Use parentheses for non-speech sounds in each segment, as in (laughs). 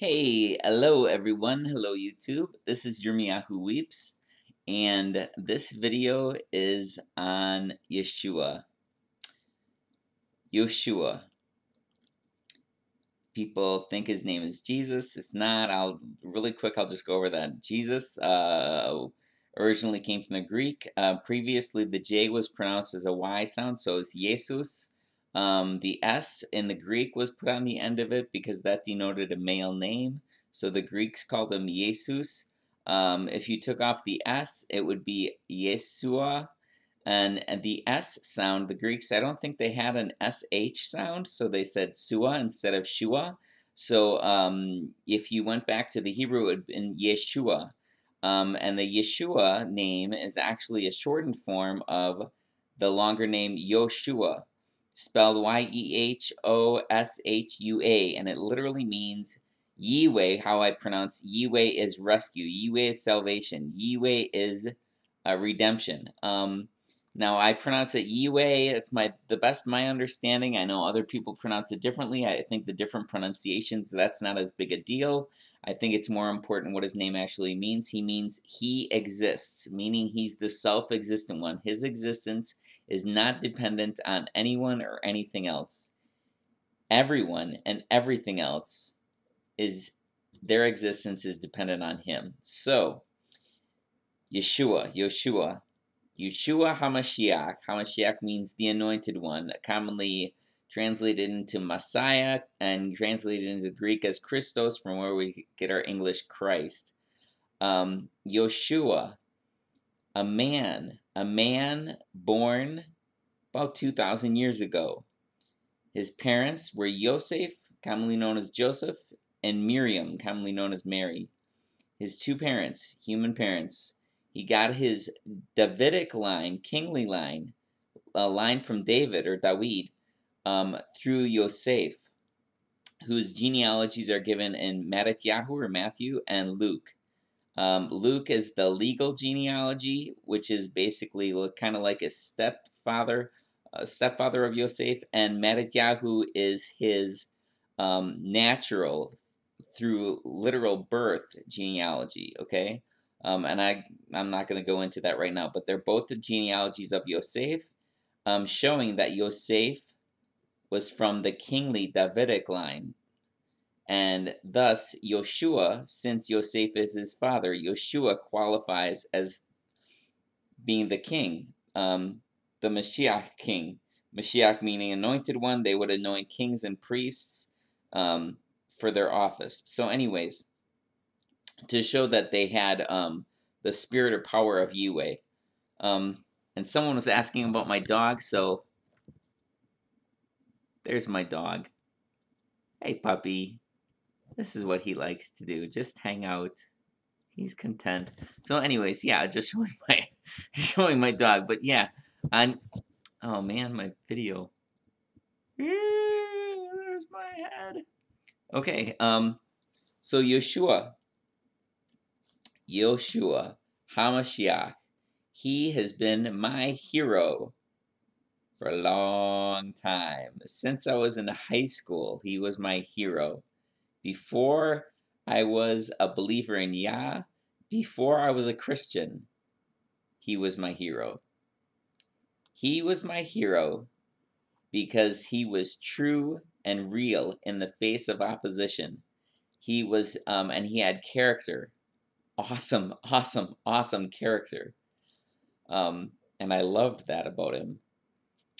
Hey, hello everyone. Hello YouTube. This is Yirmeyahu Weeps, and this video is on Yeshua. Yeshua. People think his name is Jesus. It's not. I'll really quick. I'll just go over that. Jesus uh, originally came from the Greek. Uh, previously, the J was pronounced as a Y sound, so it's Yesus. Um, the S in the Greek was put on the end of it because that denoted a male name. So the Greeks called him Jesus. Um, if you took off the S, it would be Yeshua. And, the S sound, the Greeks, I don't think they had an SH sound, so they said Sua instead of Shua. So um, if you went back to the Hebrew, it would been Yeshua. Um, and the Yeshua name is actually a shortened form of the longer name Yehoshua spelled Y E H O S H U A, and it literally means Yihweh. How I pronounce Yihweh is rescue, Yihweh is salvation, Yihweh is uh, redemption. Um, now I pronounce it Yihweh. It's my the best my understanding. I know other people pronounce it differently. I think the different pronunciations that's not as big a deal. I think it's more important what his name actually means. He means he exists, meaning he's the self-existent one. His existence is not dependent on anyone or anything else. Everyone and everything else is their existence is dependent on him. So Yeshua, Yeshua, Yeshua HaMashiach. HaMashiach means the anointed one, commonly translated into Messiah and translated into Greek as Christos, from where we get our English Christ. Um, Yoshua, a man, a man born about 2,000 years ago. His parents were Yosef, commonly known as Joseph, and Miriam, commonly known as Mary. His two parents, human parents, he got his Davidic line, kingly line, a line from David or Dawid, um, through Yosef, whose genealogies are given in Mattatyahu or Matthew and Luke. Um, Luke is the legal genealogy, which is basically kind of like a stepfather, a stepfather of Yosef, and Mattatyahu is his um, natural, through literal birth genealogy. Okay, um, and I I'm not going to go into that right now, but they're both the genealogies of Yosef, um, showing that Yosef was from the kingly Davidic line. And thus, Yoshua, since Yosef is his father, Yoshua qualifies as being the king, um, the Mashiach king. Mashiach meaning anointed one, they would anoint kings and priests um, for their office. So, anyways, to show that they had um, the spirit or power of Yahweh. Um, and someone was asking about my dog, so there's my dog. Hey, puppy. This is what he likes to do. Just hang out. He's content. So, anyways, yeah, (laughs) just showing my (laughs) showing my dog. But yeah, on oh man, my video. There's my head. Okay, um, so Yeshua, Yeshua, Hamashiach, he has been my hero for a long time. Since I was in high school, he was my hero. Before I was a believer in Yah, before I was a Christian, he was my hero. He was my hero because he was true and real in the face of opposition. He was, um, and he had character. Awesome, (laughs) awesome, awesome character. Um, and I loved that about him.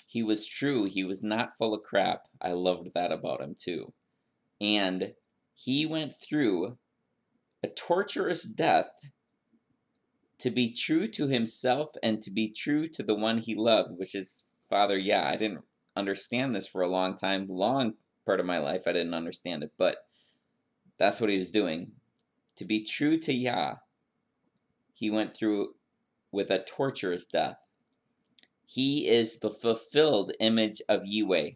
He was true. He was not full of crap. I loved that about him too. And he went through a torturous death to be true to himself and to be true to the one he loved, which is Father Yah. I didn't understand this for a long time, long part of my life. I didn't understand it, but that's what he was doing. To be true to Yah, he went through with a torturous death. He is the fulfilled image of Yahweh.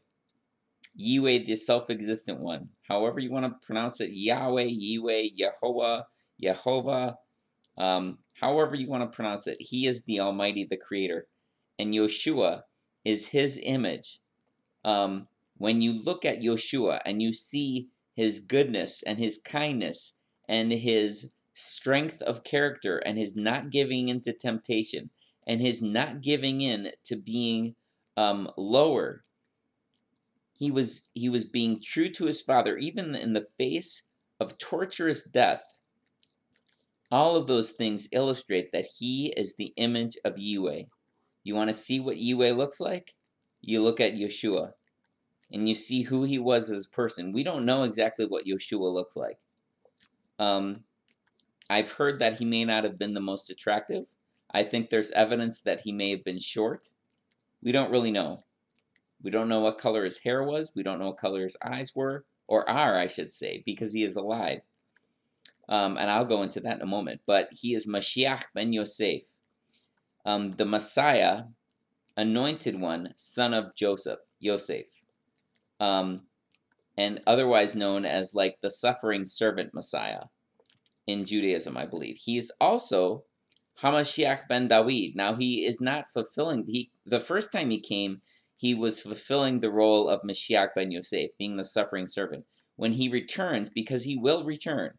Yahweh, the self-existent one. However you want to pronounce it, Yahweh, Yahweh, Yehovah, Yehovah, um, however you want to pronounce it. He is the Almighty, the Creator. And Yoshua is His image. Um, when you look at Yoshua and you see his goodness and his kindness and his strength of character and his not giving into temptation and his not giving in to being um, lower he was he was being true to his father even in the face of torturous death all of those things illustrate that he is the image of Yahweh. You want to see what Yahweh looks like? You look at Yeshua and you see who he was as a person. We don't know exactly what Yeshua looks like. Um, I've heard that he may not have been the most attractive. I think there's evidence that he may have been short. We don't really know. We don't know what color his hair was. We don't know what color his eyes were, or are, I should say, because he is alive. Um, and I'll go into that in a moment. But he is Mashiach ben Yosef, um, the Messiah, anointed one, son of Joseph, Yosef, um, and otherwise known as like the suffering servant Messiah in Judaism, I believe. He is also Hamashiach ben Dawid. Now he is not fulfilling he the first time he came, he was fulfilling the role of Mashiach ben Yosef, being the suffering servant. When he returns, because he will return,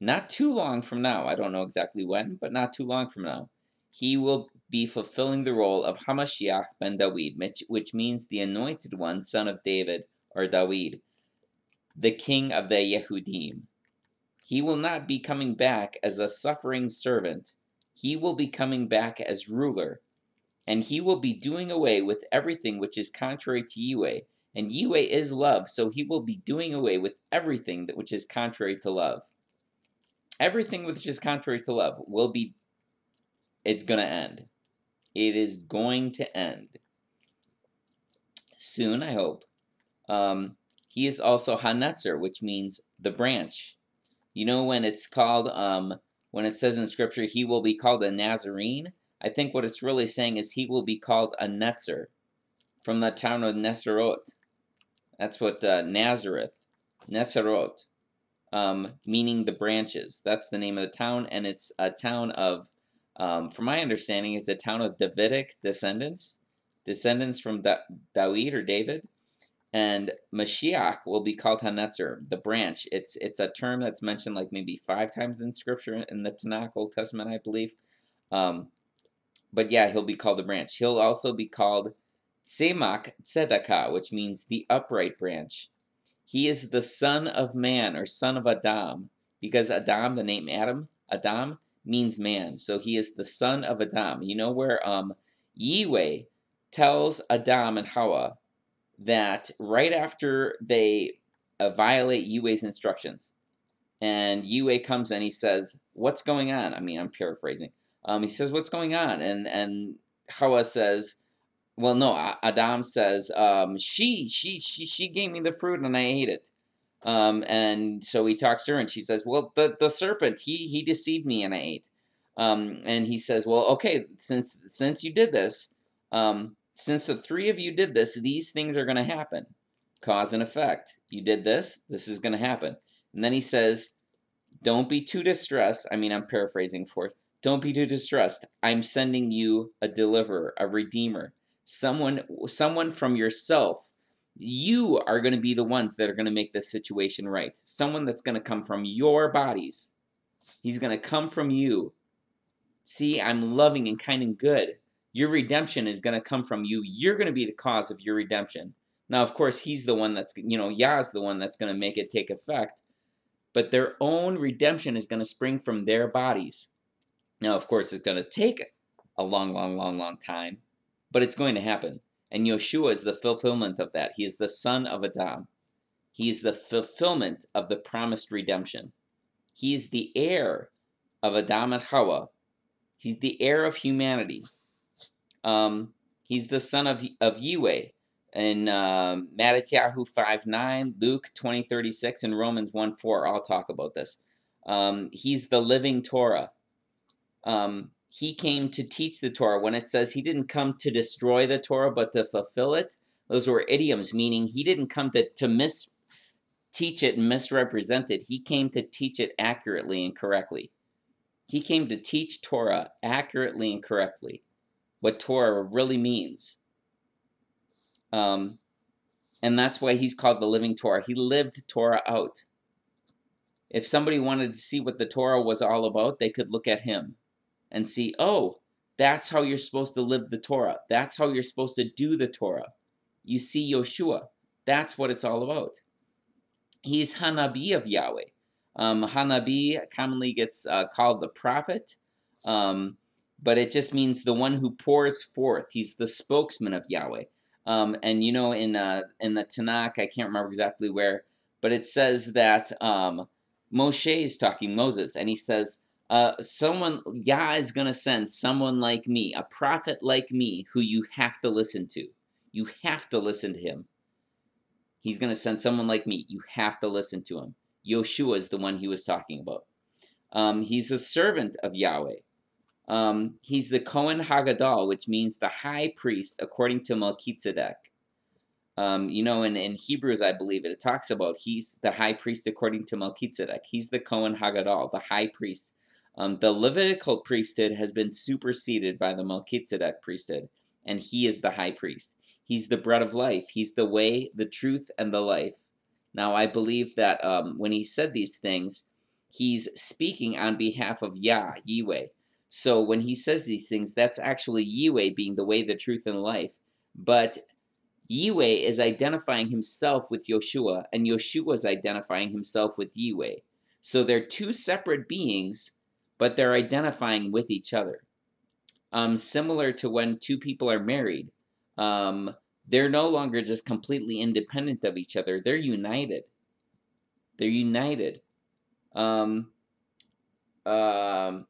not too long from now, I don't know exactly when, but not too long from now, he will be fulfilling the role of Hamashiach ben Dawid, which, which means the anointed one, son of David, or Dawid, the king of the Yehudim. He will not be coming back as a suffering servant. He will be coming back as ruler, and he will be doing away with everything which is contrary to Yahweh. And Yahweh is love, so he will be doing away with everything that which is contrary to love. Everything which is contrary to love will be, it's going to end. It is going to end. Soon, I hope. Um, he is also Hanetzer, which means the branch. You know when it's called, um, when it says in Scripture, he will be called a Nazarene? I think what it's really saying is he will be called a Netzer from the town of Nesarot. That's what uh, Nazareth, Nesarot, um, meaning the branches. That's the name of the town, and it's a town of, um, from my understanding, it's a town of Davidic descendants, descendants from da- Dawid or David. And Mashiach will be called Hanetzer, the branch. It's it's a term that's mentioned like maybe five times in Scripture in the Tanakh, Old Testament, I believe. Um, but yeah, he'll be called the branch. He'll also be called Tzemach Tzedakah, which means the upright branch. He is the son of man or son of Adam, because Adam, the name Adam, Adam means man. So he is the son of Adam. You know where um Yahweh tells Adam and Hawa that right after they uh, violate Yahweh's instructions, and Yahweh comes and he says, "What's going on?" I mean, I'm paraphrasing. Um, he says, "What's going on?" And and Hawa says, "Well, no." Adam says, um, "She she she she gave me the fruit and I ate it." Um, and so he talks to her and she says, "Well, the the serpent he he deceived me and I ate." Um, and he says, "Well, okay, since since you did this, um, since the three of you did this, these things are going to happen, cause and effect. You did this, this is going to happen." And then he says, "Don't be too distressed." I mean, I'm paraphrasing, of course. Don't be too distressed. I'm sending you a deliverer, a redeemer, someone someone from yourself. You are going to be the ones that are going to make this situation right. Someone that's going to come from your bodies. He's going to come from you. See, I'm loving and kind and good. Your redemption is going to come from you. You're going to be the cause of your redemption. Now, of course, he's the one that's, you know, Yah's the one that's going to make it take effect. But their own redemption is going to spring from their bodies. Now, of course, it's going to take a long, long, long, long time, but it's going to happen. And Yeshua is the fulfillment of that. He is the son of Adam. He is the fulfillment of the promised redemption. He is the heir of Adam and Hawa. He's the heir of humanity. Um, he's the son of, of Yahweh. In uh, 5 9, Luke 20 36, and Romans 1 4, I'll talk about this. Um, he's the living Torah um, he came to teach the Torah. When it says he didn't come to destroy the Torah, but to fulfill it, those were idioms, meaning he didn't come to, to mis teach it and misrepresent it. He came to teach it accurately and correctly. He came to teach Torah accurately and correctly, what Torah really means. Um, and that's why he's called the living Torah. He lived Torah out. If somebody wanted to see what the Torah was all about, they could look at him and see, oh, that's how you're supposed to live the Torah. That's how you're supposed to do the Torah. You see Yoshua. That's what it's all about. He's Hanabi of Yahweh. Um, Hanabi commonly gets uh, called the prophet, um, but it just means the one who pours forth. He's the spokesman of Yahweh. Um, and you know, in uh, in the Tanakh, I can't remember exactly where, but it says that um, Moshe is talking Moses, and he says, uh, "Someone Yah is going to send someone like me, a prophet like me, who you have to listen to. You have to listen to him. He's going to send someone like me. You have to listen to him." Yoshua is the one he was talking about. Um, he's a servant of Yahweh. Um, he's the Kohen Hagadol, which means the high priest, according to Melchizedek. Um, you know, in, in Hebrews, I believe it, it talks about he's the high priest according to Melchizedek. He's the Kohen Hagadol, the high priest. Um, the Levitical priesthood has been superseded by the Melchizedek priesthood, and he is the high priest. He's the bread of life. He's the way, the truth, and the life. Now, I believe that um, when he said these things, he's speaking on behalf of Yah, Yahweh. So when he says these things, that's actually Yahweh being the way, the truth, and life. But Yahweh is identifying himself with Yoshua, and Yoshua is identifying himself with Yahweh. So they're two separate beings, but they're identifying with each other. Um, similar to when two people are married. Um, they're no longer just completely independent of each other. They're united. They're united. Um, um,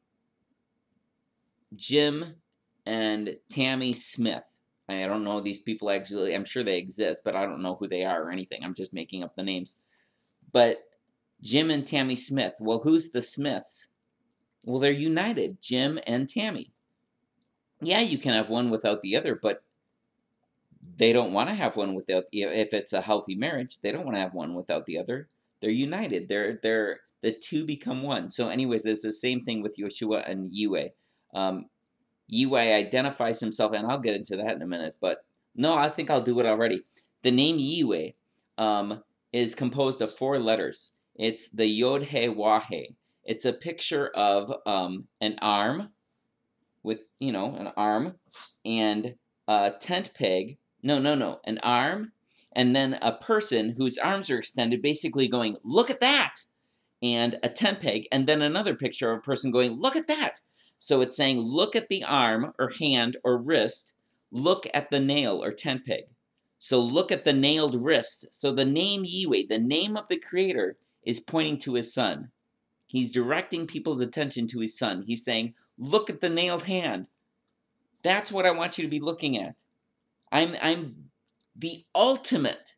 Jim and Tammy Smith. I don't know these people actually. I'm sure they exist, but I don't know who they are or anything. I'm just making up the names. But Jim and Tammy Smith. Well, who's the Smiths? Well, they're united, Jim and Tammy. Yeah, you can have one without the other, but they don't want to have one without if it's a healthy marriage they don't want to have one without the other they're united they're they're the two become one so anyways it's the same thing with Yoshua and Yahweh um, Yahweh identifies himself and I'll get into that in a minute but no I think I'll do it already the name Yahweh um, is composed of four letters it's the Yod He Wah it's a picture of um, an arm with you know an arm and a tent peg no, no, no. An arm and then a person whose arms are extended basically going, look at that. And a tent peg and then another picture of a person going, look at that. So it's saying, look at the arm or hand or wrist. Look at the nail or tent peg. So look at the nailed wrist. So the name Yahweh, the name of the Creator, is pointing to his son. He's directing people's attention to his son. He's saying, look at the nailed hand. That's what I want you to be looking at. I'm I'm the ultimate,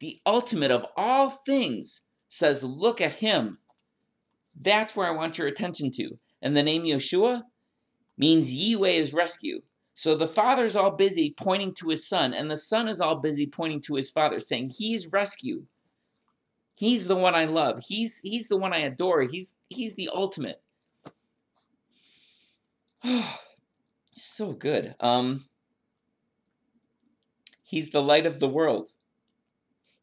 the ultimate of all things says, look at him. That's where I want your attention to. And the name Yeshua means Yahweh is rescue. So the father's all busy pointing to his son, and the son is all busy pointing to his father, saying, He's rescue. He's the one I love. He's he's the one I adore. He's he's the ultimate. (sighs) so good. Um He's the light of the world.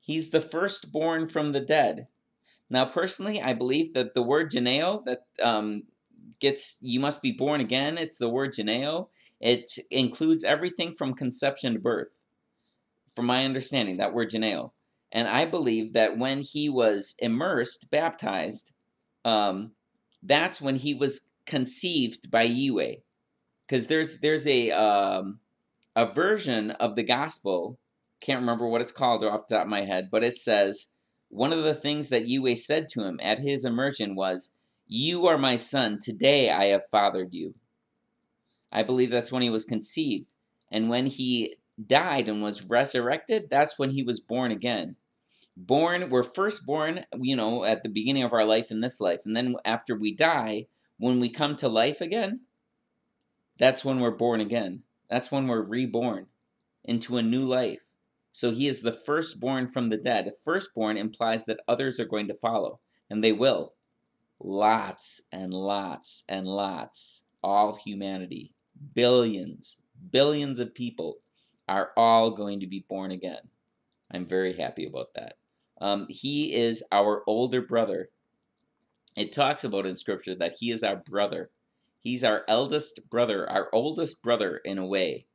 He's the firstborn from the dead. Now, personally, I believe that the word Geneo that um, gets you must be born again. It's the word Geneo. It includes everything from conception to birth. From my understanding, that word Geneo. And I believe that when he was immersed, baptized, um, that's when he was conceived by Yahweh. Because there's there's a um, a version of the gospel, can't remember what it's called off the top of my head, but it says, one of the things that Yahweh said to him at his immersion was, You are my son, today I have fathered you. I believe that's when he was conceived. And when he died and was resurrected, that's when he was born again. Born, we're first born, you know, at the beginning of our life in this life. And then after we die, when we come to life again, that's when we're born again. That's when we're reborn into a new life. So he is the firstborn from the dead. Firstborn implies that others are going to follow, and they will. Lots and lots and lots. All humanity, billions, billions of people are all going to be born again. I'm very happy about that. Um, he is our older brother. It talks about in scripture that he is our brother. He's our eldest brother, our oldest brother in a way.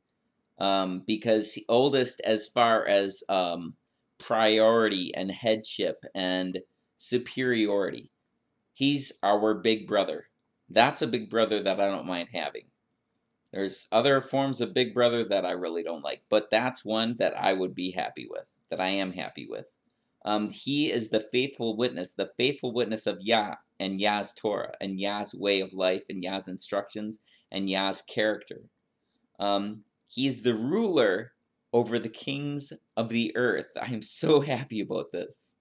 Um, because oldest as far as um, priority and headship and superiority. He's our big brother. That's a big brother that I don't mind having. There's other forms of big brother that I really don't like, but that's one that I would be happy with, that I am happy with. Um, he is the faithful witness, the faithful witness of Yah and Yah's Torah and Yah's way of life and Yah's instructions and Yah's character. Um, he is the ruler over the kings of the earth. I am so (laughs) happy about this.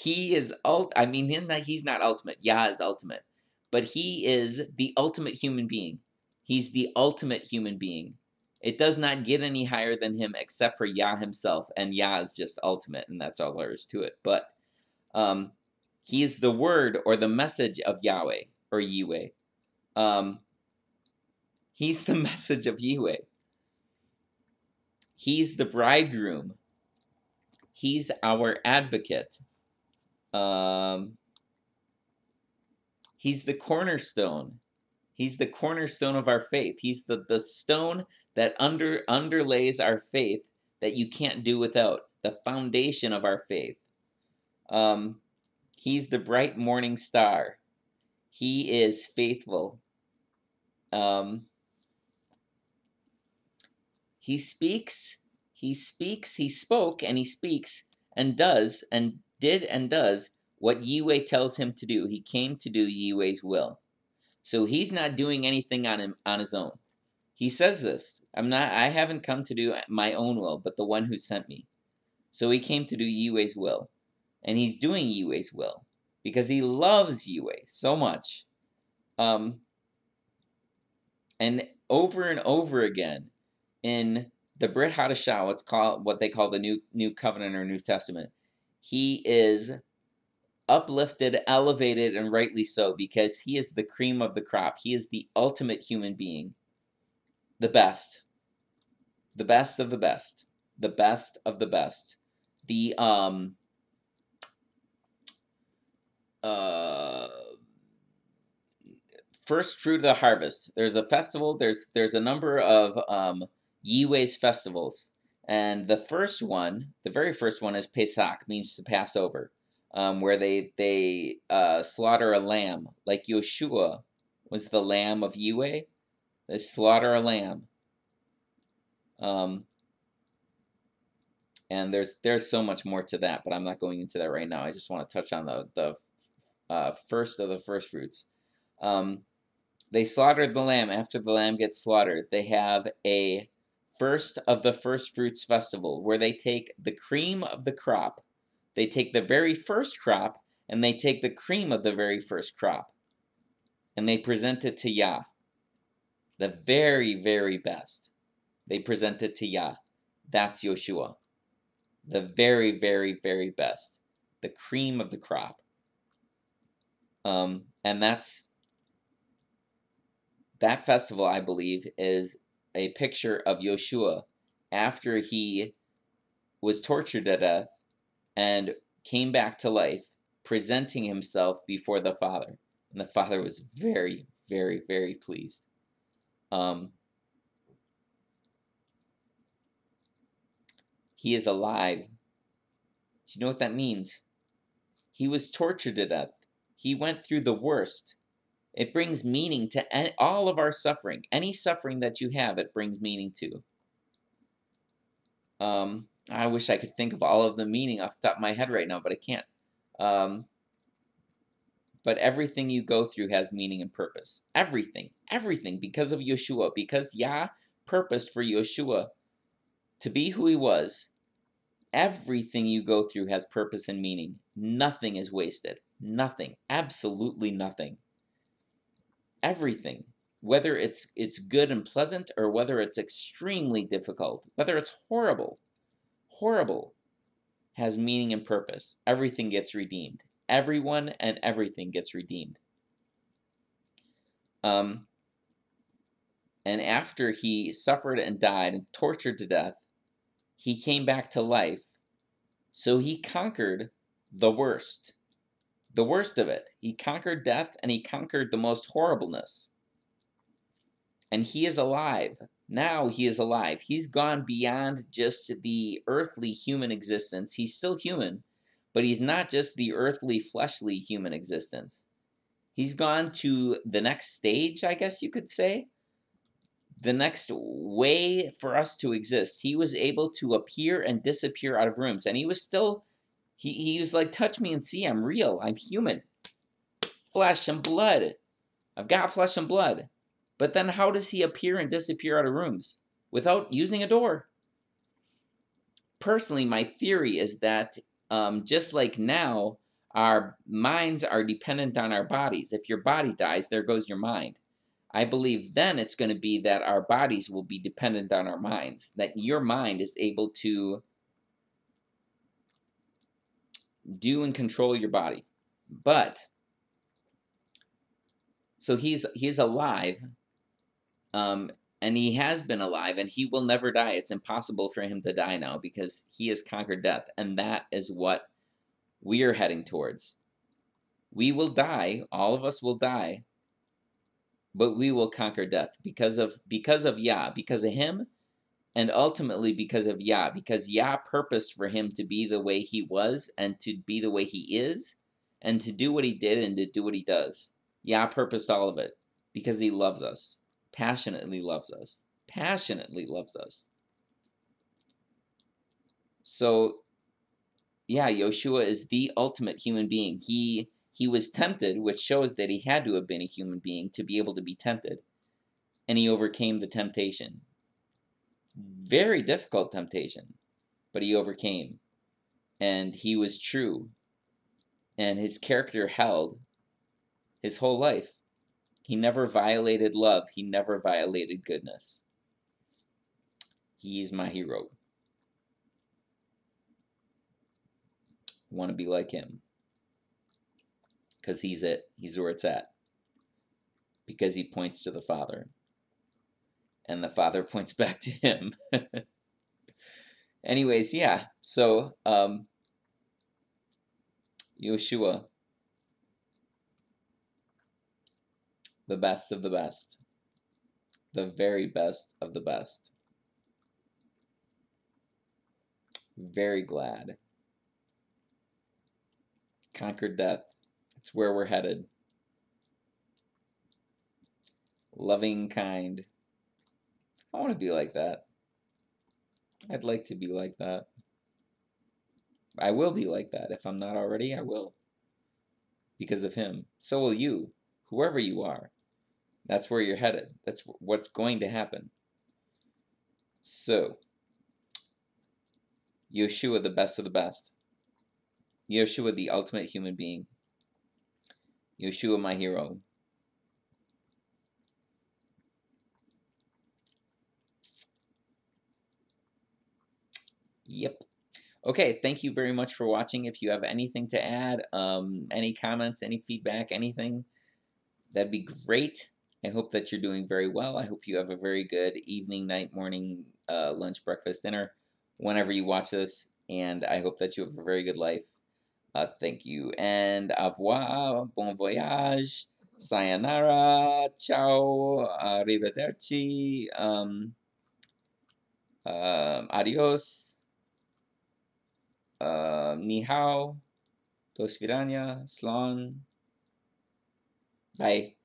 He is ult. I mean, in that he's not ultimate. Yah is ultimate, but he is the ultimate human being. He's the ultimate human being. It does not get any higher than him except for Yah himself, and Yah is just ultimate, and that's all there is to it. But um, he is the word or the message of Yahweh or Yahweh. Um, he's the (laughs) message of Yahweh. He's the bridegroom. He's our advocate. Um, he's the cornerstone. He's the cornerstone of our faith. He's the, the stone that under underlays our faith that you can't do without. The foundation of our faith. Um, he's the bright morning star. He is faithful. Um, he speaks, he speaks, he spoke, and he speaks, and does, and did, and does what Yahweh tells him to do. He came to do Yahweh's will. So he's not doing anything on him on his own. He says this. I'm not I haven't come to do my own will, but the one who sent me. So he came to do Yahweh's will. And he's doing Yahweh's will because he loves Yahweh so much. Um, and over and over again, in the Brit Hadashah, what's called what they call the New New Covenant or New Testament, he is uplifted, elevated, and rightly so, because he is the cream of the crop. He is the ultimate human being, the best, the best of the best, the best of the best, the um uh first fruit of the harvest. There's a festival. There's there's a number of um Yahweh's festivals. And the first one, the very first one is Pesach, means to pass over, um, where they they uh, slaughter a lamb, like Yeshua was the lamb of Yahweh. They slaughter a lamb. Um, and there's there's so much more to that, but I'm not going into that right now. I just want to touch on the the uh, first of the first fruits. Um, they slaughtered the lamb. After the lamb gets slaughtered, they have a first of the first fruits festival where they take the cream of the crop. They take the very first crop and they take the cream of the very first crop and they present it to Yah. The very, very best. They present it to Yah. That's Yeshua. The very, very, very best. The cream of the crop. Um, and that's that festival, I believe, is a picture of Yoshua after he was tortured to death and came back to life, presenting himself before the Father. And the Father was very, very, very pleased. Um, he is alive. Do you know what that means? He was tortured to death. He went through the worst. It brings meaning to any, all of our suffering. Any suffering that you have, it brings meaning to. Um, I wish I could think of all of the meaning off the top of my head right now, but I can't. Um, but everything you go through has meaning and purpose. Everything. Everything. Because of Yeshua. Because Yah purposed for Yeshua to be who he was. Everything you go through has purpose and meaning. Nothing is wasted. Nothing. Absolutely nothing everything whether it's it's good and pleasant or whether it's extremely difficult whether it's horrible horrible has meaning and purpose. Everything gets redeemed. Everyone and everything gets redeemed. Um and after he suffered and died and tortured to death he came back to life. So he conquered the worst. The worst of it. He conquered death and he conquered the most horribleness. And he is alive. Now he is alive. He's gone beyond just the earthly human existence. He's still human, but he's not just the earthly, fleshly human existence. He's gone to the next stage, I guess you could say. The next way for us to exist. He was able to appear and disappear out of rooms, and he was still, he, he was like, touch me and see, I'm real, I'm human. Flesh and blood. I've got flesh and blood. But then how does he appear and disappear out of rooms? Without using a door. Personally, my theory is that um, just like now, our minds are dependent on our bodies. If your body dies, there goes your mind. I believe then it's going to be that our bodies will be dependent on our minds, that your mind is able to do and control your body. But so he's he's alive um, and he has been alive and he will never die. It's impossible for him to die now because he has conquered death. And that is what we are heading towards. We will die, all of us will die, but we will conquer death because of because of Yah, because of him, and ultimately because of Yah, because Yah purposed for him to be the way he was and to be the way he is, and to do what he did and to do what he does. Yah purposed all of it because he loves us passionately loves us. Passionately loves us. So, yeah, Yoshua is the ultimate human being. He he was tempted, which shows that he had to have been a human being to be able to be tempted. And he overcame the temptation. Very difficult temptation, but he overcame. And he was true. And his character held his whole life. He never violated love. He never violated goodness. He's my hero. Want to be like him. Because he's it. He's where it's at. Because he points to the Father. And the Father (laughs) points back to him. (laughs) Anyways, yeah. So, um, Yoshua the best of the best. The very best of the best. Very glad. Conquered death. It's where we're headed. Loving, kind. I want to be like that. I'd like to be like that. I will be like that. If I'm not already, I will. Because of him. So will you, whoever you are. That's where you're headed. That's what's going to happen. So, Yeshua, the best of the best. Yeshua, the ultimate human being. Yeshua, my hero. Yep. Okay, thank you very much for watching. If you have anything to add, um, any comments, any feedback, anything, that'd be great. I hope that you're doing very well. I hope you have a very good evening, night, morning, uh, lunch, breakfast, dinner, whenever you watch this. And I hope that you have a very good life. Uh, thank you. And au revoir, bon voyage, sayonara, ciao, arrivederci, um, uh, adios, uh, ni hao, do svidania, slán, bye.